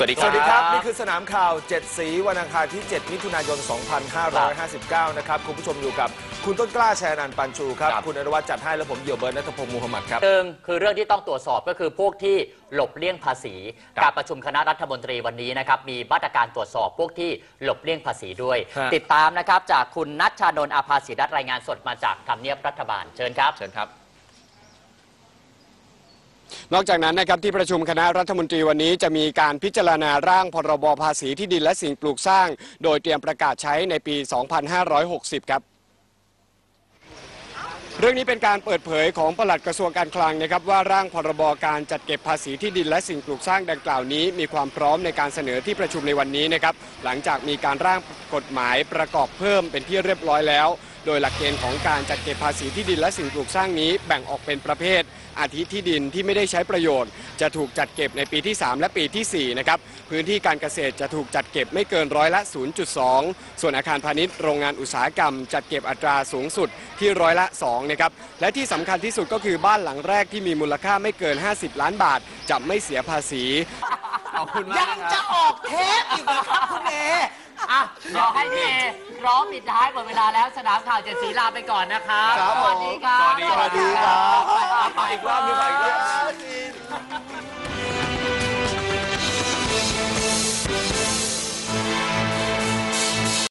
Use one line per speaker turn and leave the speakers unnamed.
สวัสดีค
ส
รับ
วัสดีครับ นี่คือสนามข่าว 7 สีวันอังคารที่ 7 มิถุนายน 2559 นะครับ คุณผู้ชมอยู่กับ คุณต้นกล้าแชร์นันท์ปันชูครับ
ครับ
คุณอนุวัฒน์จัดให้และผมเหยี่ยวเบิร์นนัทพงศ์มูฮัมหมัดครับ
หนึ่งคือเรื่องที่ต้องตรวจสอบก็คือพวกที่หลบเลี่ยงภาษี
ครับ
การประชุมคณะรัฐมนตรีวันนี้นะครับมีมาตรการตรวจสอบพวกที่หลบเลี่ยงภาษีด้วย
ฮะ
ติดตามนะครับจากคุณนัชชานนท์อาภาสิรัตน์รายงานสดมาจากทำเนียบรัฐบาลเชิญครับ
เชิญครับ
นอกจากนั้นนะครับที่ประชุมคณะรัฐมนตรีวันนี้จะมีการพิจารณาร่างพรบภาษีที่ดินและสิ่งปลูกสร้าง โดยเตรียมประกาศใช้ในปี 2560 ครับเรื่องนี้เป็นการเปิดเผยของปลัดกระทรวงการคลังนะครับว่าร่างพรบการจัดเก็บภาษีที่ดินและสิ่งปลูกสร้างดังกล่าวนี้ มีความพร้อมในการเสนอที่ประชุมในวันนี้นะครับหลังจากมีการร่างกฎหมายประกอบเพิ่มเป็นที่เรียบร้อยแล้ว โดยหลักเกณฑ์ของการจัดเก็บภาษีที่ดินและสิ่งปลูกสร้างนี้แบ่งออกเป็นประเภท อาทิที่ดินที่ไม่ได้ใช้ประโยชน์ จะถูกจัดเก็บในปีที่ 3 และปีทีสี่4 นะครับ พื้นที่การเกษตรจะถูกจัดเก็บไม่เกินร้อยละ 0.2 ส่วนอาคารพาณิชย์โรงงานอุตสาหกรรม จัดเก็บอัตราสูงสุดที่ร้อยละ2นะครับ และที่สำคัญที่สุดก็คือบ้านหลังแรกที่มีมูลค่าไม่เกิน 50 ล้านบาท จะไม่เสียภาษี
ขอบคุณมาก
ยังจะออกเทปอีกเหรอครับคุณเอ
อะเดี๋ยวให้พี่เอร้องปิดท้ายหมดเวลาแล้วสนามข่าวเจ็ดสีลาไปก่อนนะครับ
ครับ
สวัสดีครับ
สวัสดีครับ
ไปอีกรอบหนึงไปอีกรอบ